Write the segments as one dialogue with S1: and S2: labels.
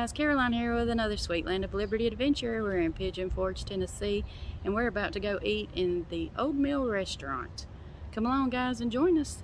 S1: Guys, Caroline here with another Sweet Land of Liberty adventure. We're in Pigeon Forge, Tennessee, and we're about to go eat in the Old Mill Restaurant. Come along guys and join us.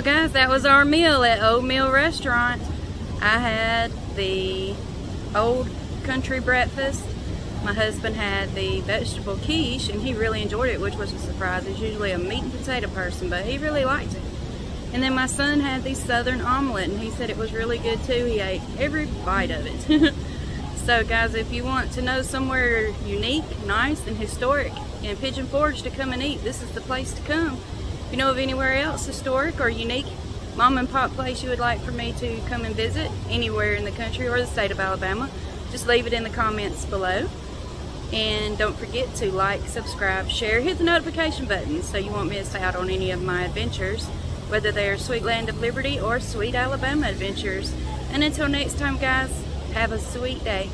S1: Well guys, that was our meal at Old Mill Restaurant. I had the old country breakfast. My husband had the vegetable quiche and he really enjoyed it, which was a surprise. He's usually a meat and potato person, but he really liked it. And then my son had the southern omelet and he said it was really good too. He ate every bite of it. so guys, if you want to know somewhere unique, nice, and historic in Pigeon Forge to come and eat, this is the place to come. If you know of anywhere else historic or unique mom and pop place you would like for me to come and visit anywhere in the country or the state of Alabama, just leave it in the comments below. And don't forget to like, subscribe, share, hit the notification button so you won't miss out on any of my adventures whether they are Sweet Land of Liberty or Sweet Alabama adventures. And until next time, guys, have a sweet day.